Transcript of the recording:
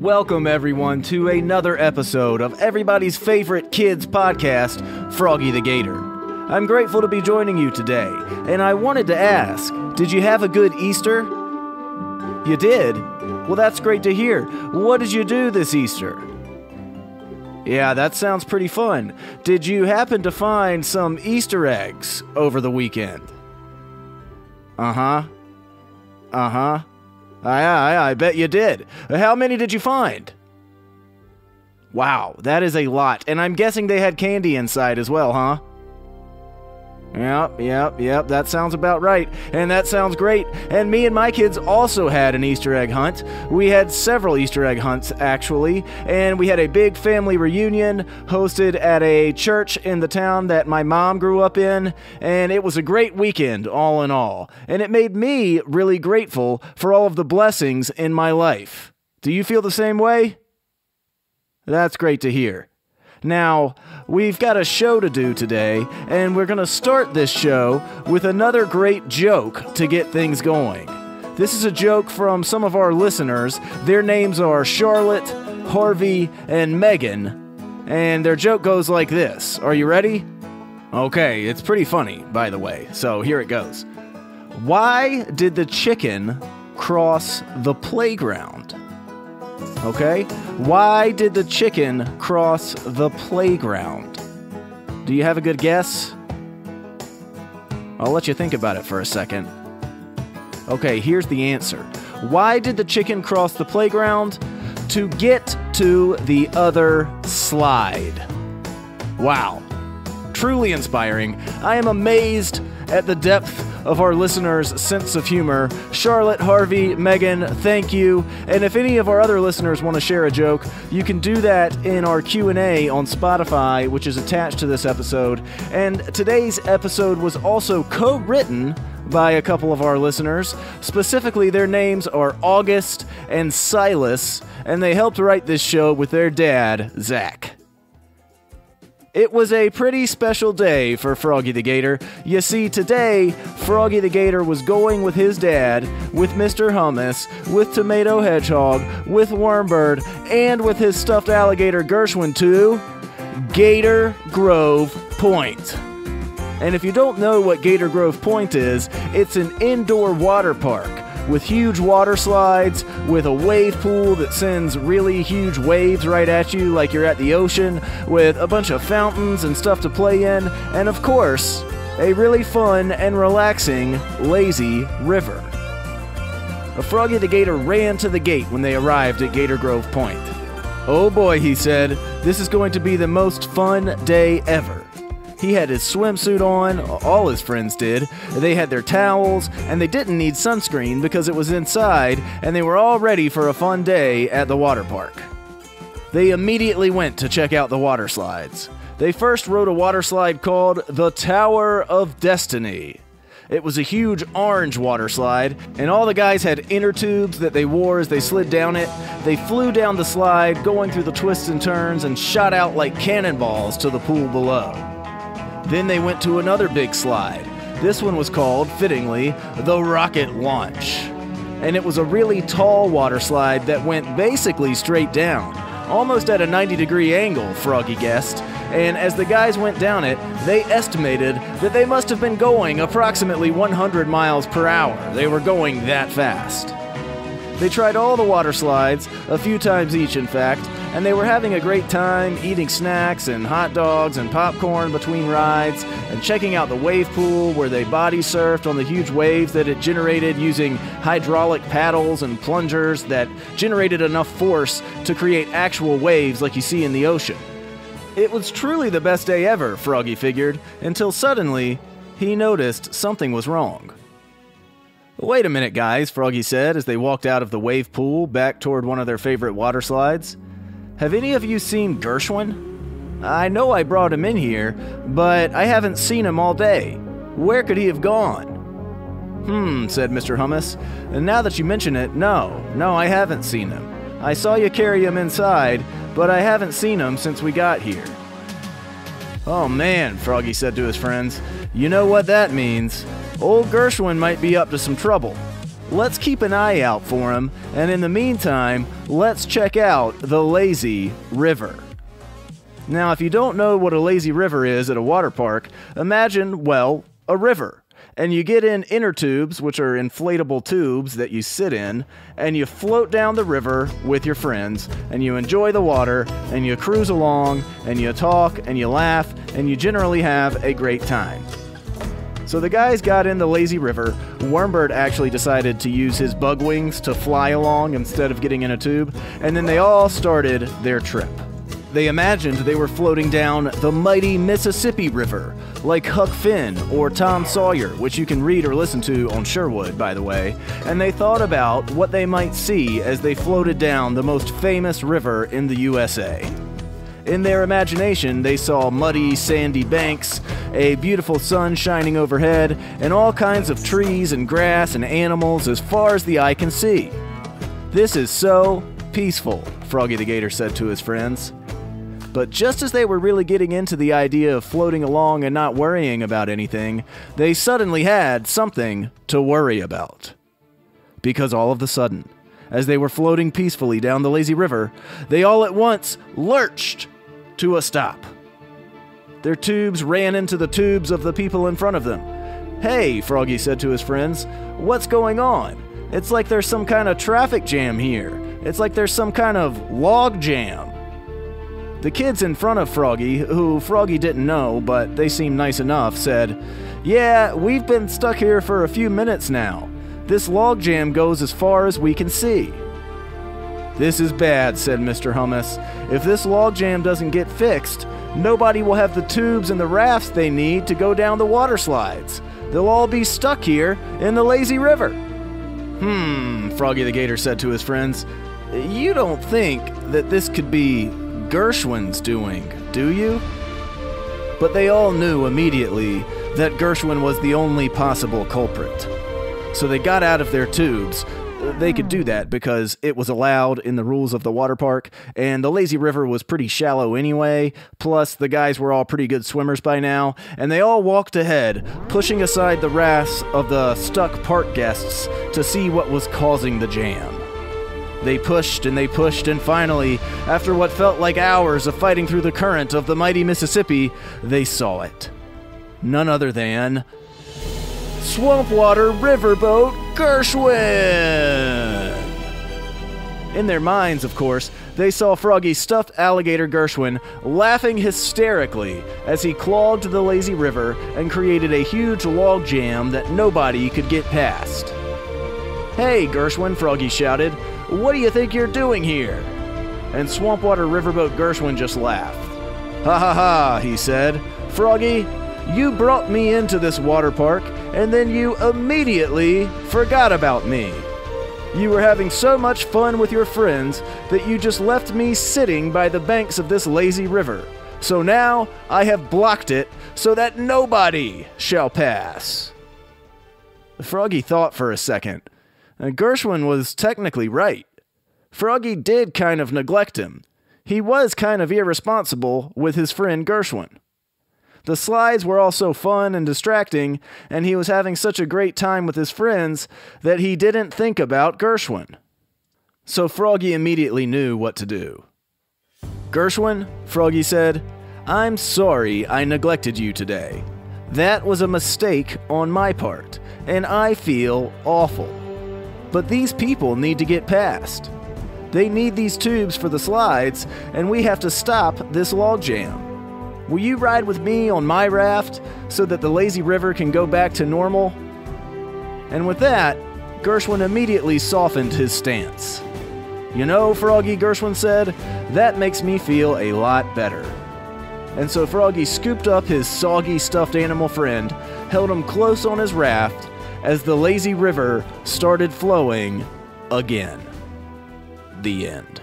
Welcome, everyone, to another episode of everybody's favorite kids podcast, Froggy the Gator. I'm grateful to be joining you today, and I wanted to ask did you have a good Easter? You did? Well, that's great to hear. What did you do this Easter? Yeah, that sounds pretty fun. Did you happen to find some Easter eggs over the weekend? Uh huh. Uh huh. I, I, I bet you did. How many did you find? Wow, that is a lot. And I'm guessing they had candy inside as well, huh? Yep, yep, yep, that sounds about right. And that sounds great. And me and my kids also had an Easter egg hunt. We had several Easter egg hunts, actually. And we had a big family reunion hosted at a church in the town that my mom grew up in. And it was a great weekend, all in all. And it made me really grateful for all of the blessings in my life. Do you feel the same way? That's great to hear. Now, we've got a show to do today, and we're going to start this show with another great joke to get things going. This is a joke from some of our listeners. Their names are Charlotte, Harvey, and Megan, and their joke goes like this Are you ready? Okay, it's pretty funny, by the way, so here it goes. Why did the chicken cross the playground? Okay? Why did the chicken cross the playground? Do you have a good guess? I'll let you think about it for a second. Okay, here's the answer. Why did the chicken cross the playground? To get to the other slide. Wow. Truly inspiring. I am amazed at the depth of our listeners' sense of humor. Charlotte, Harvey, Megan, thank you. And if any of our other listeners want to share a joke, you can do that in our Q&A on Spotify, which is attached to this episode. And today's episode was also co-written by a couple of our listeners. Specifically, their names are August and Silas, and they helped write this show with their dad, Zach. It was a pretty special day for Froggy the Gator. You see, today, Froggy the Gator was going with his dad, with Mr. Hummus, with Tomato Hedgehog, with Wormbird, and with his stuffed alligator Gershwin to Gator Grove Point. And if you don't know what Gator Grove Point is, it's an indoor water park with huge water slides, with a wave pool that sends really huge waves right at you like you're at the ocean, with a bunch of fountains and stuff to play in, and of course, a really fun and relaxing lazy river. A Froggy the Gator ran to the gate when they arrived at Gator Grove Point. Oh boy, he said, this is going to be the most fun day ever. He had his swimsuit on, all his friends did. They had their towels, and they didn't need sunscreen because it was inside, and they were all ready for a fun day at the water park. They immediately went to check out the water slides. They first rode a water slide called the Tower of Destiny. It was a huge orange water slide, and all the guys had inner tubes that they wore as they slid down it. They flew down the slide, going through the twists and turns, and shot out like cannonballs to the pool below. Then they went to another big slide. This one was called, fittingly, the Rocket Launch. And it was a really tall water slide that went basically straight down, almost at a 90 degree angle, Froggy guessed. And as the guys went down it, they estimated that they must have been going approximately 100 miles per hour. They were going that fast. They tried all the water slides, a few times each, in fact, and they were having a great time eating snacks and hot dogs and popcorn between rides and checking out the wave pool where they body surfed on the huge waves that it generated using hydraulic paddles and plungers that generated enough force to create actual waves like you see in the ocean. It was truly the best day ever, Froggy figured, until suddenly he noticed something was wrong. Wait a minute, guys, Froggy said as they walked out of the wave pool back toward one of their favorite water slides. Have any of you seen Gershwin? I know I brought him in here, but I haven't seen him all day. Where could he have gone? Hmm, said Mr. Hummus. And now that you mention it, no, no, I haven't seen him. I saw you carry him inside, but I haven't seen him since we got here. Oh man, Froggy said to his friends, you know what that means. Old Gershwin might be up to some trouble. Let's keep an eye out for him, and in the meantime, let's check out the lazy river. Now, if you don't know what a lazy river is at a water park, imagine, well, a river. And you get in inner tubes, which are inflatable tubes that you sit in, and you float down the river with your friends, and you enjoy the water, and you cruise along, and you talk, and you laugh, and you generally have a great time. So the guys got in the lazy river. Wormbird actually decided to use his bug wings to fly along instead of getting in a tube, and then they all started their trip. They imagined they were floating down the mighty Mississippi River, like Huck Finn or Tom Sawyer, which you can read or listen to on Sherwood, by the way, and they thought about what they might see as they floated down the most famous river in the USA. In their imagination, they saw muddy, sandy banks, a beautiful sun shining overhead, and all kinds of trees and grass and animals as far as the eye can see. This is so peaceful, Froggy the Gator said to his friends. But just as they were really getting into the idea of floating along and not worrying about anything, they suddenly had something to worry about. Because all of a sudden, as they were floating peacefully down the lazy river, they all at once lurched to a stop. Their tubes ran into the tubes of the people in front of them. Hey, Froggy said to his friends, what's going on? It's like there's some kind of traffic jam here. It's like there's some kind of log jam. The kids in front of Froggy, who Froggy didn't know, but they seemed nice enough, said, Yeah, we've been stuck here for a few minutes now. This log jam goes as far as we can see. This is bad, said Mr. Hummus. If this logjam doesn't get fixed, nobody will have the tubes and the rafts they need to go down the water slides. They'll all be stuck here in the lazy river. Hmm, Froggy the Gator said to his friends. You don't think that this could be Gershwin's doing, do you? But they all knew immediately that Gershwin was the only possible culprit. So they got out of their tubes. They could do that because it was allowed in the rules of the water park, and the lazy river was pretty shallow anyway. Plus, the guys were all pretty good swimmers by now, and they all walked ahead, pushing aside the wraths of the stuck park guests to see what was causing the jam. They pushed and they pushed, and finally, after what felt like hours of fighting through the current of the mighty Mississippi, they saw it. None other than swamp Swampwater Riverboat Gershwin! In their minds, of course, they saw Froggy's stuffed alligator Gershwin laughing hysterically as he clogged the lazy river and created a huge log jam that nobody could get past. Hey, Gershwin, Froggy shouted. What do you think you're doing here? And Swampwater Riverboat Gershwin just laughed. Ha ha ha, he said. Froggy, you brought me into this water park, and then you immediately forgot about me. You were having so much fun with your friends that you just left me sitting by the banks of this lazy river. So now I have blocked it so that nobody shall pass. Froggy thought for a second. And Gershwin was technically right. Froggy did kind of neglect him. He was kind of irresponsible with his friend Gershwin. The slides were also fun and distracting, and he was having such a great time with his friends that he didn't think about Gershwin. So Froggy immediately knew what to do. Gershwin, Froggy said, I'm sorry I neglected you today. That was a mistake on my part, and I feel awful. But these people need to get past. They need these tubes for the slides, and we have to stop this logjam. Will you ride with me on my raft so that the lazy river can go back to normal? And with that, Gershwin immediately softened his stance. You know, Froggy, Gershwin said, that makes me feel a lot better. And so Froggy scooped up his soggy stuffed animal friend, held him close on his raft, as the lazy river started flowing again. The end.